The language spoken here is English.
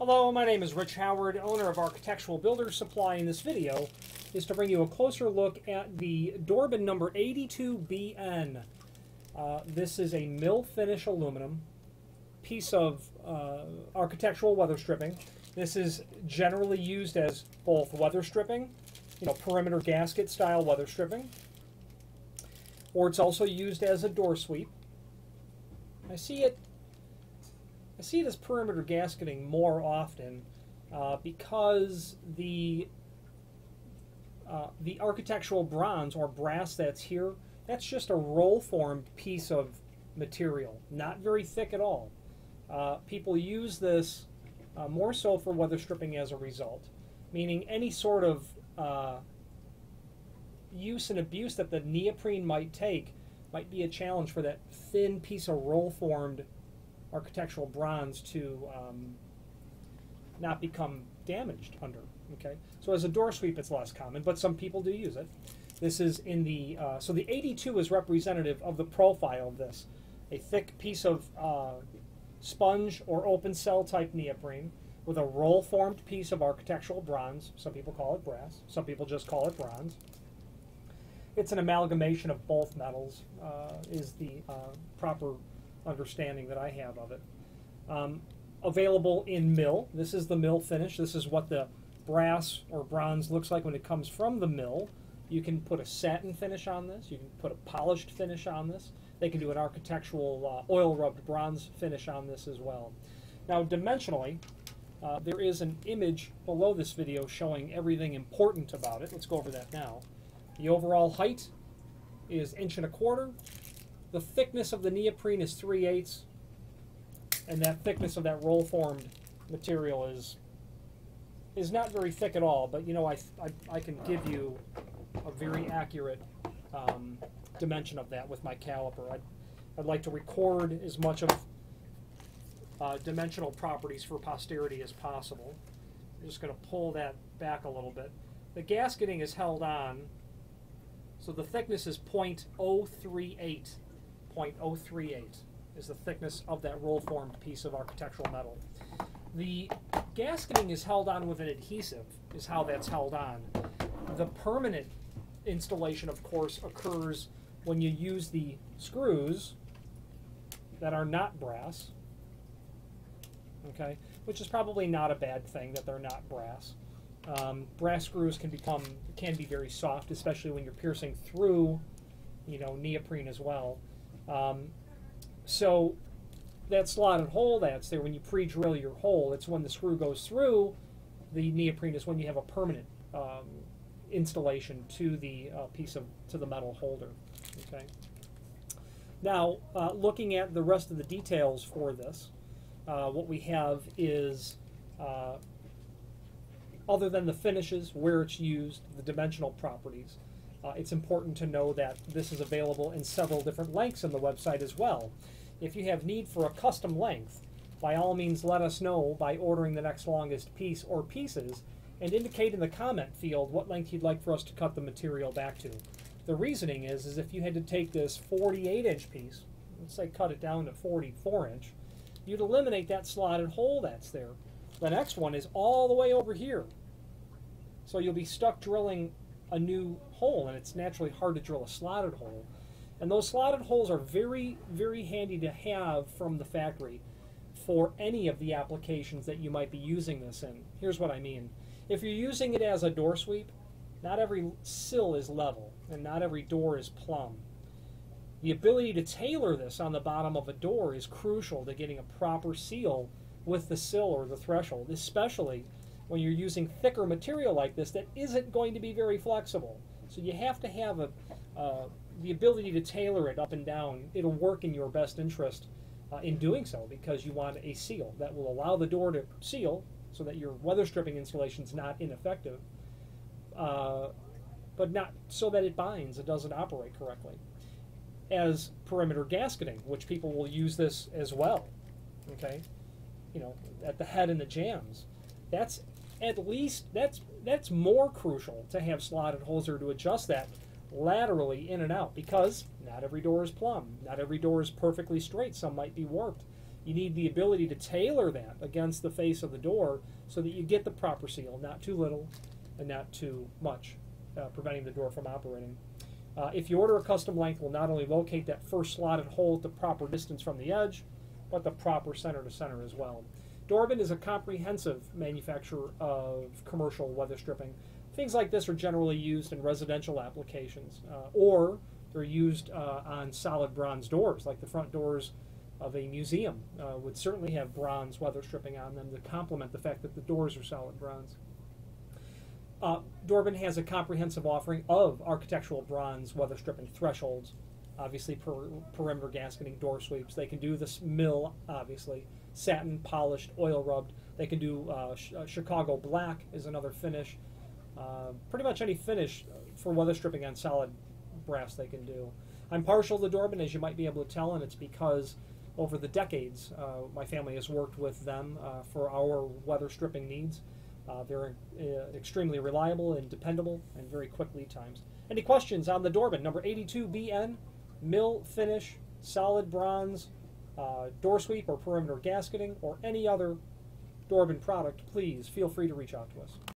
Hello, my name is Rich Howard, owner of Architectural Builder Supply. In this video is to bring you a closer look at the Dorbin number 82BN. Uh, this is a mill finish aluminum piece of uh, architectural weather stripping. This is generally used as both weather stripping, you know, perimeter gasket style weather stripping, or it's also used as a door sweep. I see it I see as perimeter gasketing more often uh, because the uh, the architectural bronze or brass that's here, that's just a roll formed piece of material, not very thick at all. Uh, people use this uh, more so for weather stripping as a result, meaning any sort of uh, use and abuse that the neoprene might take might be a challenge for that thin piece of roll formed architectural bronze to um, not become damaged under. Okay, so as a door sweep, it's less common, but some people do use it. This is in the uh, so the 82 is representative of the profile of this, a thick piece of uh, sponge or open cell type neoprene with a roll formed piece of architectural bronze. Some people call it brass. Some people just call it bronze. It's an amalgamation of both metals. Uh, is the uh, proper understanding that I have of it. Um, available in mill. This is the mill finish. This is what the brass or bronze looks like when it comes from the mill. You can put a satin finish on this. You can put a polished finish on this. They can do an architectural uh, oil rubbed bronze finish on this as well. Now, dimensionally, uh, there is an image below this video showing everything important about it. Let's go over that now. The overall height is inch and a quarter. The thickness of the neoprene is 3 eighths, and that thickness of that roll-formed material is is not very thick at all, but you know, I, I, I can give you a very accurate um, dimension of that with my caliper. I'd, I'd like to record as much of uh, dimensional properties for posterity as possible. I'm just going to pull that back a little bit. The gasketing is held on, so the thickness is 0.038 0.038 is the thickness of that roll-formed piece of architectural metal. The gasketing is held on with an adhesive, is how that's held on. The permanent installation, of course, occurs when you use the screws that are not brass, okay, which is probably not a bad thing that they're not brass. Um, brass screws can become can be very soft, especially when you're piercing through, you know, neoprene as well. Um, so that slotted hole that's there when you pre-drill your hole, it's when the screw goes through. The neoprene is when you have a permanent um, installation to the uh, piece of to the metal holder. Okay. Now, uh, looking at the rest of the details for this, uh, what we have is, uh, other than the finishes, where it's used, the dimensional properties, uh, it's important to know that this is available in several different lengths on the website as well. If you have need for a custom length, by all means let us know by ordering the next longest piece or pieces and indicate in the comment field what length you'd like for us to cut the material back to. The reasoning is, is if you had to take this 48 inch piece, let's say cut it down to 44 inch, you'd eliminate that slotted hole that's there. The next one is all the way over here. So you'll be stuck drilling a new hole, and it's naturally hard to drill a slotted hole. And those slotted holes are very, very handy to have from the factory for any of the applications that you might be using this in. Here's what I mean. If you're using it as a door sweep, not every sill is level, and not every door is plumb. The ability to tailor this on the bottom of a door is crucial to getting a proper seal with the sill or the threshold, especially when you're using thicker material like this that isn't going to be very flexible. So you have to have a, uh, the ability to tailor it up and down. It'll work in your best interest uh, in doing so because you want a seal that will allow the door to seal so that your weather stripping installation is not ineffective, uh, but not so that it binds, it doesn't operate correctly. As perimeter gasketing, which people will use this as well, okay, you know, at the head and the jambs. That's at least that's that's more crucial to have slotted holes or to adjust that laterally in and out because not every door is plumb, not every door is perfectly straight. Some might be warped. You need the ability to tailor that against the face of the door so that you get the proper seal, not too little and not too much, uh, preventing the door from operating. Uh, if you order a custom length, will not only locate that first slotted hole at the proper distance from the edge, but the proper center to center as well. Dorbin is a comprehensive manufacturer of commercial weather stripping. Things like this are generally used in residential applications, uh, or they're used uh, on solid bronze doors, like the front doors of a museum uh, would certainly have bronze weather stripping on them to complement the fact that the doors are solid bronze. Uh, Dorbin has a comprehensive offering of architectural bronze weather stripping thresholds, obviously per, perimeter gasketing door sweeps. They can do this mill, obviously, satin, polished, oil rubbed. They can do uh, sh- uh, Chicago black is another finish. Uh, pretty much any finish for weather stripping on solid brass they can do. I'm partial to Dorbin, as you might be able to tell, and it's because over the decades uh, my family has worked with them uh, for our weather stripping needs. Uh, they're extremely reliable and dependable and very quick lead times. Any questions on the Dorbin number 82BN, mill finish, solid bronze, uh, door sweep or perimeter gasketing, or any other Dorbin product, please feel free to reach out to us.